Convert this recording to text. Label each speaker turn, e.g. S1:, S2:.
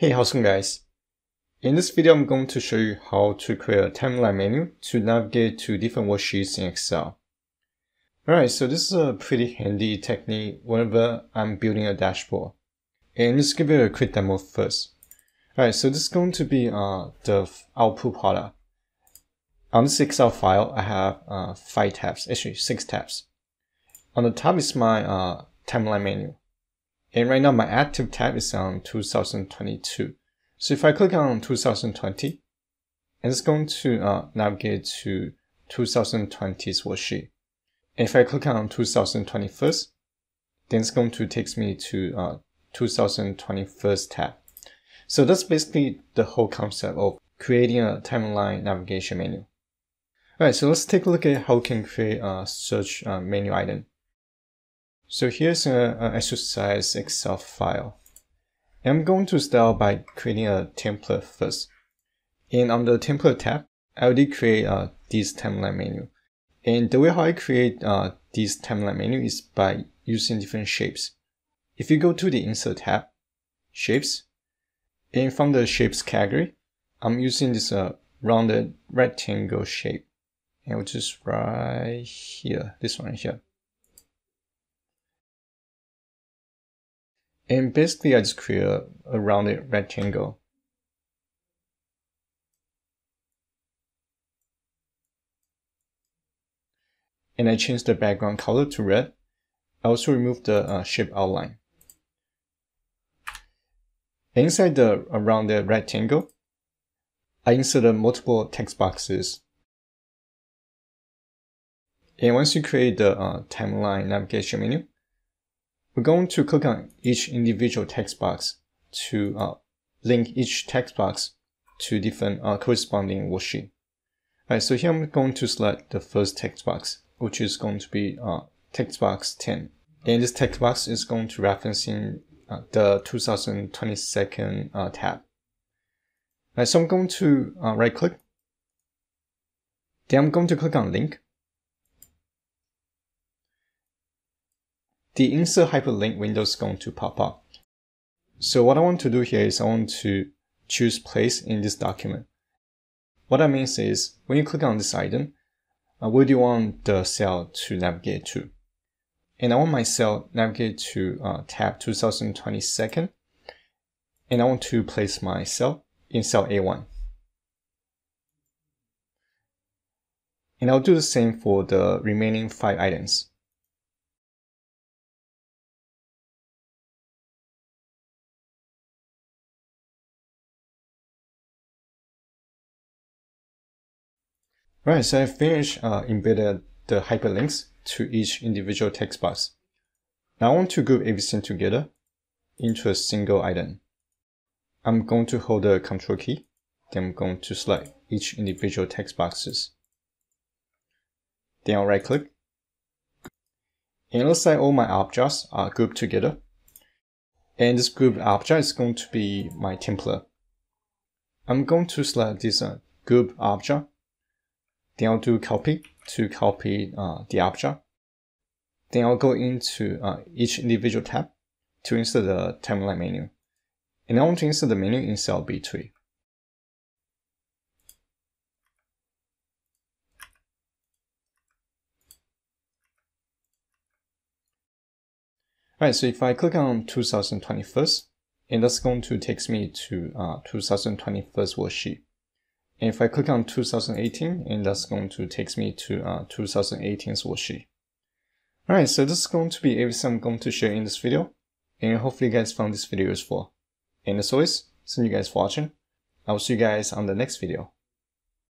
S1: Hey, how's it going guys? In this video, I'm going to show you how to create a timeline menu to navigate to different worksheets in Excel. Alright, so this is a pretty handy technique whenever I'm building a dashboard. And let's give it a quick demo first. Alright, so this is going to be uh, the output product. On this Excel file, I have uh, five tabs, actually six tabs. On the top is my uh, timeline menu. And right now my active tab is on 2022. So if I click on 2020, and it's going to uh, navigate to 2020's worksheet. And if I click on 2021, then it's going to take me to uh, 2021 tab. So that's basically the whole concept of creating a timeline navigation menu. Alright, so let's take a look at how we can create a search uh, menu item. So here's an exercise Excel file. I'm going to start by creating a template first. And on the template tab, I already create uh, this timeline menu. And the way how I create uh, this timeline menu is by using different shapes. If you go to the insert tab, shapes, and from the shapes category, I'm using this uh, rounded rectangle shape. And which is right here, this one here. And basically I just create a, a rounded rectangle. And I change the background color to red. I also remove the uh, shape outline. Inside the around the rectangle, I inserted multiple text boxes. And once you create the uh, timeline navigation menu, we're going to click on each individual text box to uh, link each text box to different uh, corresponding worksheet. Alright, so here I'm going to select the first text box, which is going to be uh, text box 10. And this text box is going to reference in uh, the 2022 uh, tab. Alright, so I'm going to uh, right click. Then I'm going to click on link. The insert hyperlink window is going to pop up. So what I want to do here is I want to choose place in this document. What that means is when you click on this item, uh, where do you want the cell to navigate to? And I want my cell navigate to uh, tab 2022 and I want to place my cell in cell A1. And I'll do the same for the remaining five items. Right, so I finished uh, embedded the hyperlinks to each individual text box. Now I want to group everything together into a single item. I'm going to hold the control key, then I'm going to select each individual text boxes. Then I'll right click. And it looks like all my objects are grouped together. And this grouped object is going to be my template. I'm going to select this uh, group object then I'll do copy to copy uh, the object. Then I'll go into uh, each individual tab to insert the timeline menu. And I want to insert the menu in cell B3. Alright, so if I click on 2021, and that's going to take me to uh, 2021 worksheet. And if I click on 2018, and that's going to take me to uh, 2018's worksheet. Alright, so this is going to be everything I'm going to share in this video. And hopefully you guys found this video useful. And as always, thank you guys for watching. I will see you guys on the next video.